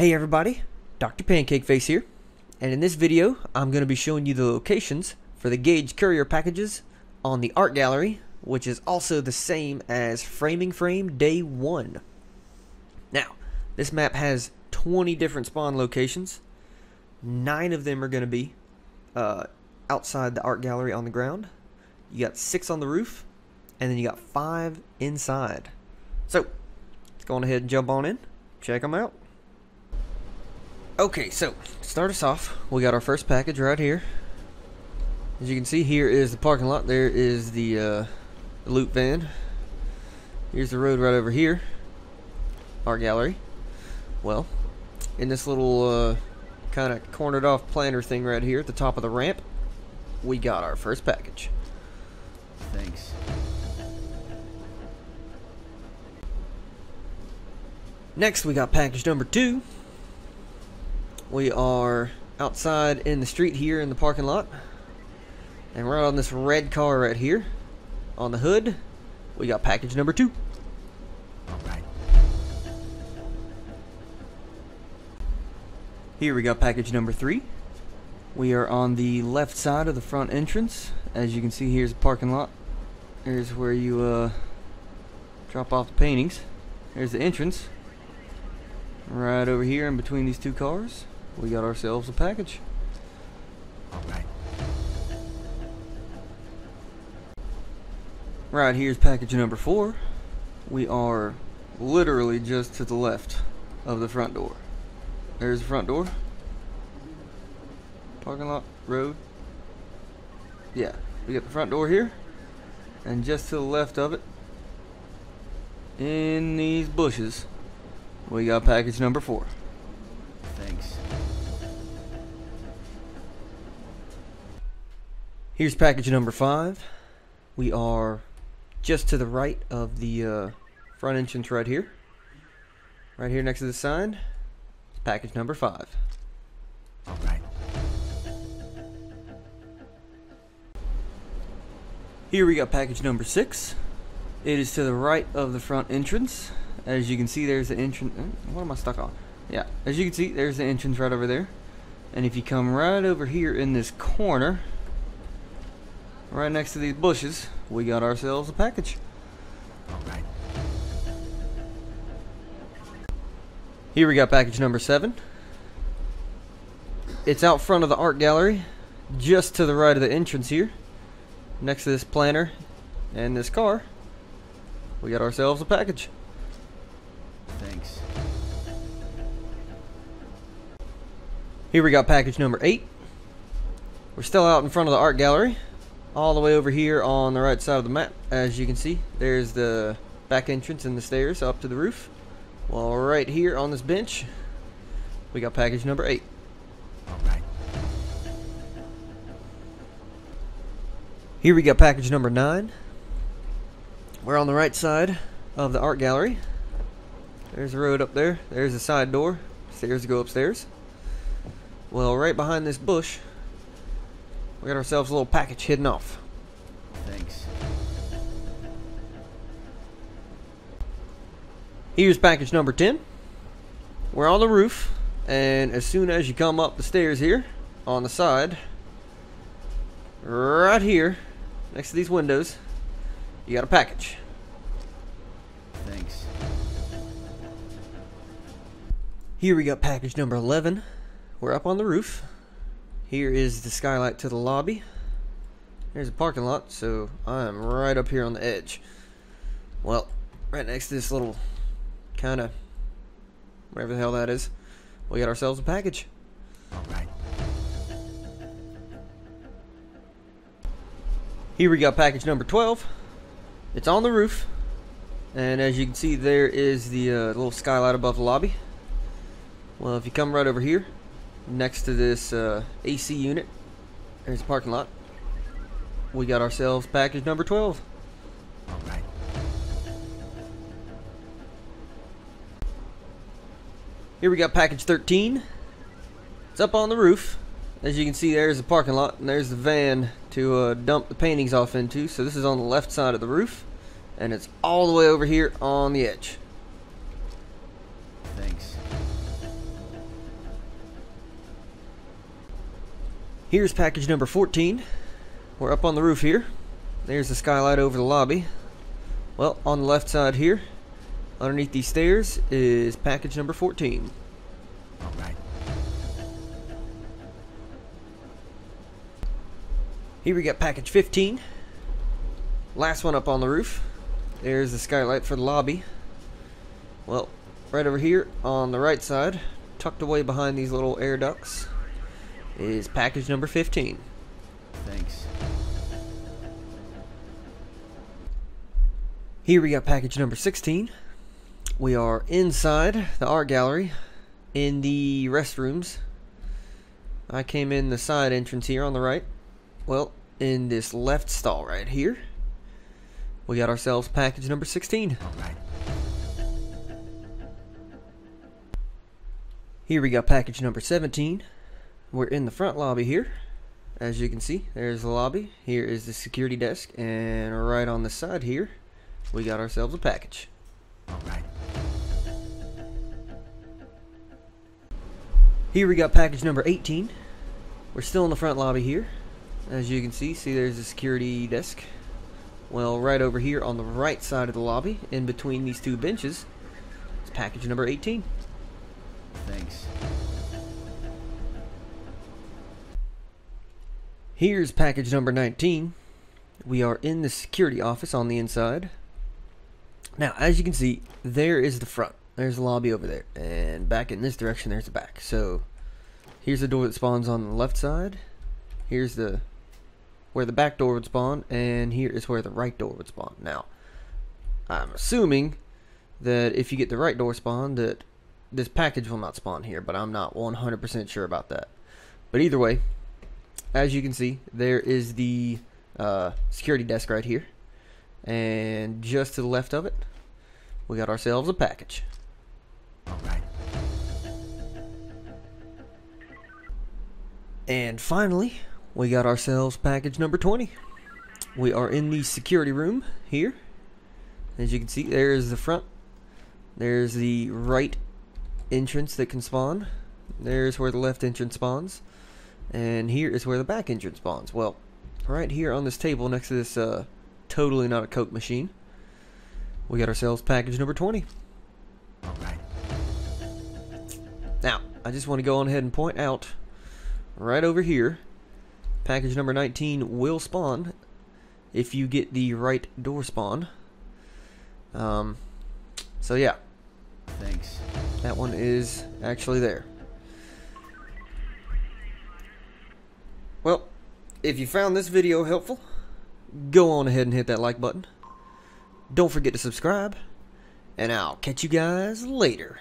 Hey everybody, Dr. Pancake Face here, and in this video I'm going to be showing you the locations for the Gage Courier packages on the Art Gallery, which is also the same as Framing Frame Day 1. Now, this map has 20 different spawn locations, 9 of them are going to be uh, outside the Art Gallery on the ground, you got 6 on the roof, and then you got 5 inside. So, let's go on ahead and jump on in, check them out. Okay, so start us off, we got our first package right here. As you can see, here is the parking lot. There is the, uh, loot van. Here's the road right over here. Art gallery. Well, in this little uh, kind of cornered off planter thing right here at the top of the ramp, we got our first package. Thanks. Next, we got package number two. We are outside in the street here in the parking lot. And right on this red car right here, on the hood, we got package number two. Alright. Here we got package number three. We are on the left side of the front entrance. As you can see, here's the parking lot. Here's where you uh, drop off the paintings. Here's the entrance. Right over here in between these two cars, we got ourselves a package. Alright. Right here's package number four. We are literally just to the left of the front door. There's the front door. Parking lot, road. Yeah, we got the front door here. And just to the left of it, in these bushes, we got package number four. Here's package number five. We are just to the right of the uh, front entrance right here. Right here next to the sign. It's package number five. Alright. Here we got package number six. It is to the right of the front entrance. As you can see, there's the entrance. uh, What am I stuck on? Yeah, as you can see, there's the entrance right over there. And if you come right over here in this corner, right next to these bushes, we got ourselves a package. Alright. Here we got package number seven. It's out front of the art gallery, just to the right of the entrance here, next to this planter and this car. We got ourselves a package. Thanks. Here we got package number eight. We're still out in front of the art gallery, all the way over here on the right side of the map. As you can see, there's the back entrance and the stairs up to the roof. Well, right here on this bench, we got package number eight. Alright. Here we got package number nine. We're on the right side of the art gallery. There's a road up there. There's the side door. Stairs to go upstairs. Well, right behind this bush, we got ourselves a little package hidden off. Thanks. Here's package number 10. We're on the roof, and as soon as you come up the stairs here, on the side, right here, next to these windows, you got a package. Thanks. Here we got package number 11. We're up on the roof. Here is the skylight to the lobby. There's a parking lot, so I am right up here on the edge. Well, right next to this little kind of whatever the hell that is, we got ourselves a package. Alright. Here we got package number 12. It's on the roof. And as you can see, there is the uh, little skylight above the lobby. Well, if you come right over here, next to this uh, AC unit, there's a parking lot. We got ourselves package number 12. Alright. Here we got package 13. It's up on the roof. As you can see, there's the parking lot, and there's the van to uh, dump the paintings off into. So this is on the left side of the roof, and it's all the way over here on the edge. Here's package number 14. We're up on the roof here. There's the skylight over the lobby. Well, on the left side here, underneath these stairs, is package number 14. All right. Here we got package 15. Last one up on the roof. There's the skylight for the lobby. Well, right over here on the right side, tucked away behind these little air ducts, is package number 15. Thanks. Here we got package number 16. We are inside the art gallery in the restrooms. I came in the side entrance here on the right. Well, in this left stall right here, we got ourselves package number 16. All right. Here we got package number 17. We're in the front lobby here. As you can see, there's the lobby. Here is the security desk. And right on the side here, we got ourselves a package. All right. Here we got package number 18. We're still in the front lobby here. As you can see, see there's a security desk. Well, right over here on the right side of the lobby, in between these two benches, is package number 18. Thanks. Here's package number 19. We are in the security office on the inside. Now, as you can see, there is the front. There's the lobby over there. And back in this direction, there's the back. So, here's the door that spawns on the left side. Here's the where the back door would spawn. And here is where the right door would spawn. Now, I'm assuming that if you get the right door spawn, that this package will not spawn here. But I'm not 100% sure about that. But either way, as you can see, there is the uh, security desk right here. And just to the left of it, we got ourselves a package. All right. And finally, we got ourselves package number 20. We are in the security room here. As you can see, there's the front. There's the right entrance that can spawn. There's where the left entrance spawns. And here is where the back entrance spawns. Well, right here on this table next to this uh, totally not a Coke machine, we got ourselves package number 20. All right. Now, I just want to go on ahead and point out right over here, package number 19 will spawn if you get the right door spawn. Um, so yeah, Thanks. that one is actually there. Well, if you found this video helpful, go on ahead and hit that like button. Don't forget to subscribe, and I'll catch you guys later.